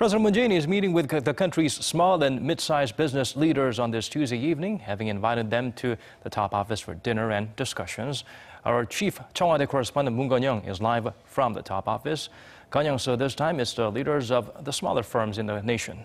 President Moon Jae-in is meeting with the country's small and mid-sized business leaders on this Tuesday evening, having invited them to the top office for dinner and discussions. Our chief Cheong Wa Dae correspondent Moon Connyoung is live from the top office. Connyoung, so this time it's the leaders of the smaller firms in the nation.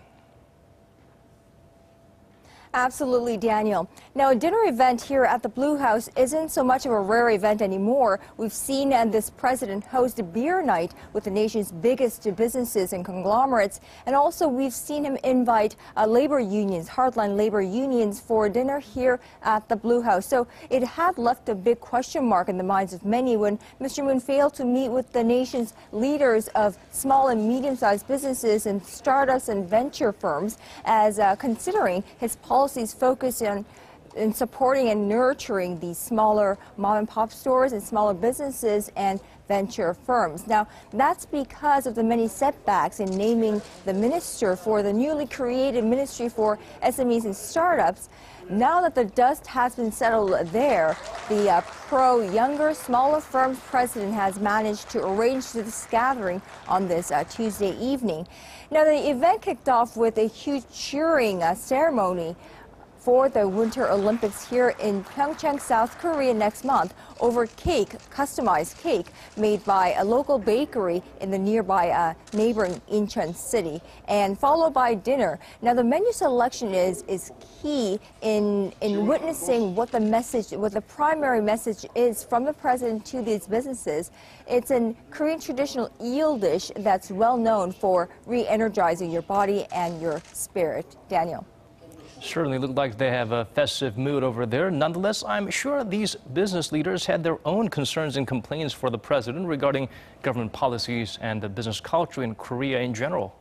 Absolutely, Daniel. Now, a dinner event here at the Blue House isn't so much of a rare event anymore. We've seen uh, this president host a beer night with the nation's biggest businesses and conglomerates. And also, we've seen him invite uh, labor unions, hardline labor unions, for dinner here at the Blue House. So it had left a big question mark in the minds of many when Mr. Moon failed to meet with the nation's leaders of small and medium-sized businesses and startups and venture firms as uh, considering his policy policies focus on in supporting and nurturing these smaller mom and pop stores and smaller businesses and venture firms. Now, that's because of the many setbacks in naming the minister for the newly created Ministry for SMEs and Startups. Now that the dust has been settled there, the uh, pro younger, smaller firms president has managed to arrange this gathering on this uh, Tuesday evening. Now, the event kicked off with a huge cheering uh, ceremony for the Winter Olympics here in Pyeongchang, South Korea next month over cake, customized cake made by a local bakery in the nearby uh, neighboring Incheon city and followed by dinner. Now the menu selection is is key in in witnessing what the message, what the primary message is from the president to these businesses. It's a Korean traditional eel dish that's well known for re-energizing your body and your spirit. Daniel. Certainly look like they have a festive mood over there. Nonetheless, I'm sure these business leaders had their own concerns and complaints for the president regarding government policies and the business culture in Korea in general.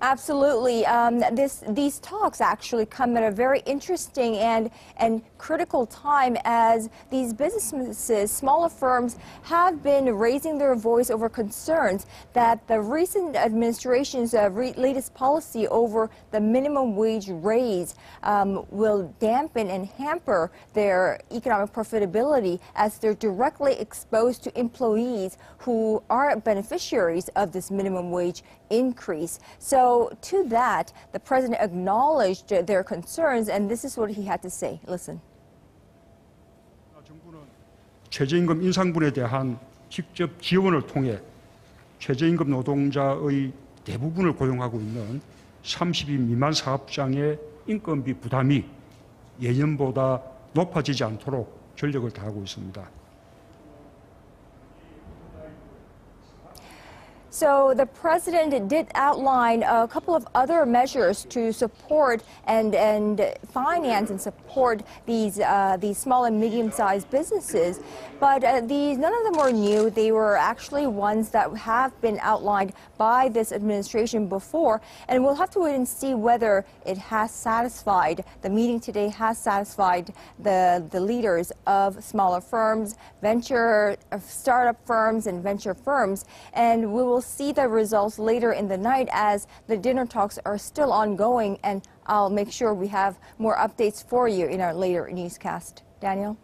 Absolutely. Um, this, these talks actually come at a very interesting and, and critical time as these businesses, smaller firms, have been raising their voice over concerns that the recent administration's uh, re latest policy over the minimum wage raise um, will dampen and hamper their economic profitability as they're directly exposed to employees who are beneficiaries of this minimum wage increase. So so to that, the president acknowledged their concerns, and this is what he had to say. Listen. 최저임금 인상분에 대한 직접 지원을 통해 최저임금 노동자의 대부분을 고용하고 있는 30인 미만 사업장의 인건비 부담이 예년보다 높아지지 않도록 전력을 다하고 있습니다. So the president did outline a couple of other measures to support and and finance and support these uh, these small and medium-sized businesses, but uh, these none of them were new. They were actually ones that have been outlined by this administration before, and we'll have to wait and see whether it has satisfied the meeting today has satisfied the the leaders of smaller firms, venture uh, startup firms, and venture firms, and we will see the results later in the night as the dinner talks are still ongoing, and I'll make sure we have more updates for you in our later newscast. Daniel?